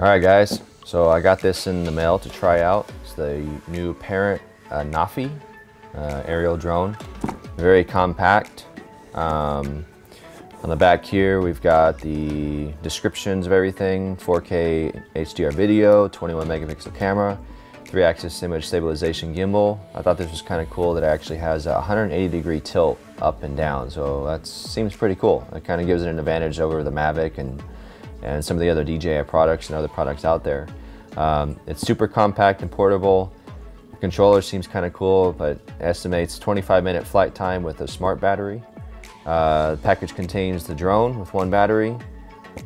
All right, guys. So I got this in the mail to try out. It's the new Parrot uh, Nafi uh, aerial drone. Very compact. Um, on the back here, we've got the descriptions of everything, 4K HDR video, 21 megapixel camera, three axis image stabilization gimbal. I thought this was kind of cool that it actually has a 180 degree tilt up and down. So that seems pretty cool. It kind of gives it an advantage over the Mavic and and some of the other DJI products and other products out there. Um, it's super compact and portable. The controller seems kind of cool, but estimates 25 minute flight time with a smart battery. Uh, the package contains the drone with one battery,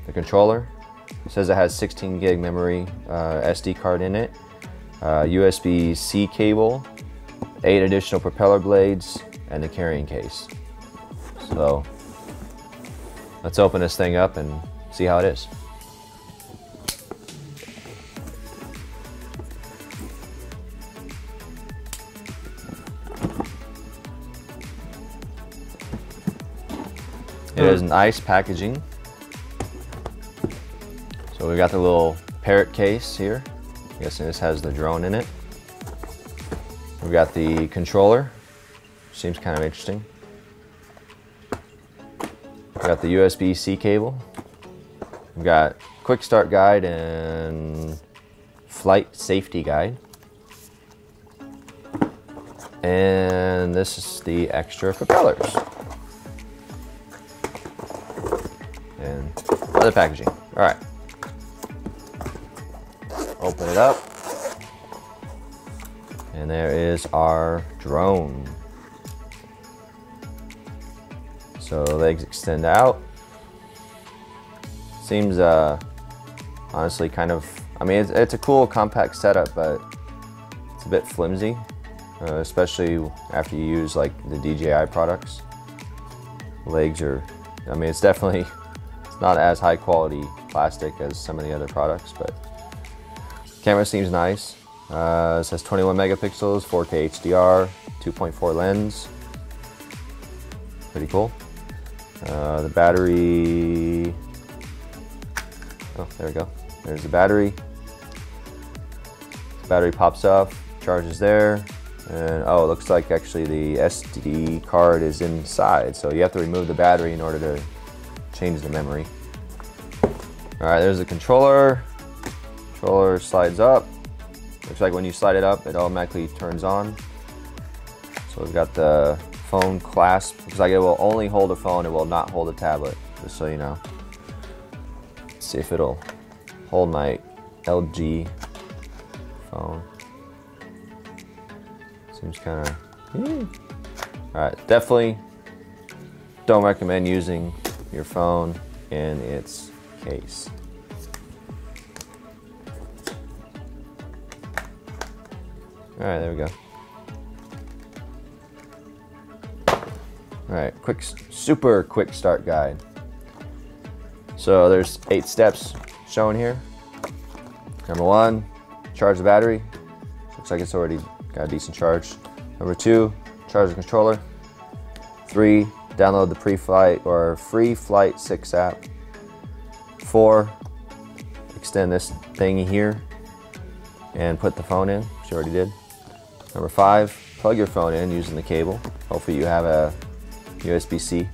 the controller. It says it has 16 gig memory uh, SD card in it, uh, USB-C cable, eight additional propeller blades, and the carrying case. So let's open this thing up and see how it is. It is nice packaging. So we've got the little parrot case here. I'm guessing this has the drone in it. We've got the controller. Seems kind of interesting. We got the USB-C cable. We've got quick start guide and flight safety guide. And this is the extra propellers. And other packaging. All right. Open it up. And there is our drone. So legs extend out. Seems uh, honestly kind of, I mean, it's, it's, a cool compact setup, but it's a bit flimsy, uh, especially after you use like the DJI products. Legs are, I mean, it's definitely, it's not as high quality plastic as some of the other products, but camera seems nice. Uh, it says 21 megapixels, 4K HDR, 2.4 lens. Pretty cool. Uh, the battery, oh, there we go. There's the battery. Battery pops off, charges there. And oh, it looks like actually the SD card is inside. So you have to remove the battery in order to change the memory. All right, there's the controller. Controller slides up. Looks like when you slide it up, it automatically turns on. So we've got the phone clasp. Looks like it will only hold a phone, it will not hold a tablet, just so you know. See if it'll hold my LG phone. Seems kind of. All right, definitely don't recommend using your phone in its case. All right, there we go. All right, quick, super quick start guide. So there's eight steps shown here. Number one, charge the battery. Looks like it's already got a decent charge. Number two, charge the controller. Three, download the pre-flight or free flight 6 app. Four, extend this thingy here and put the phone in, which you already did. Number five, plug your phone in using the cable. Hopefully you have a USB-C.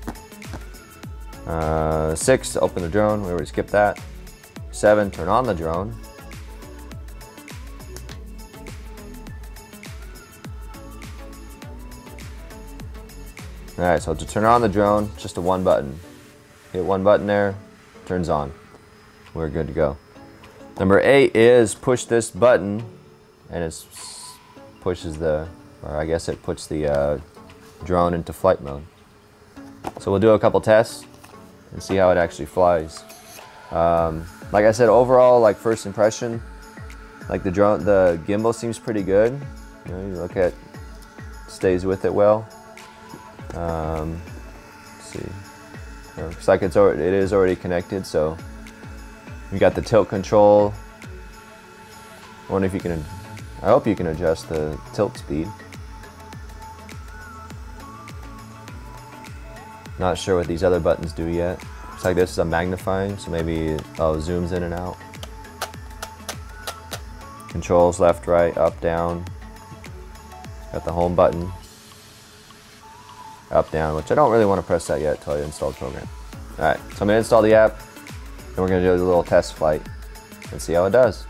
Uh, six, open the drone. We already skipped that. Seven, turn on the drone. All right, so to turn on the drone, just a one button. Hit one button there, turns on. We're good to go. Number eight is push this button, and it pushes the, or I guess it puts the uh, drone into flight mode. So we'll do a couple tests and see how it actually flies. Um, like I said, overall, like first impression, like the drone, the gimbal seems pretty good. You know, you look at, stays with it well. Um, see, you know, looks like it's already, it is already connected. So we got the tilt control. I wonder if you can, I hope you can adjust the tilt speed. Not sure what these other buttons do yet. Looks like this is a magnifying, so maybe oh, zooms in and out. Controls left, right, up, down. Got the home button. Up, down, which I don't really want to press that yet until I install the program. Alright, so I'm to install the app, and we're to do a little test flight and see how it does.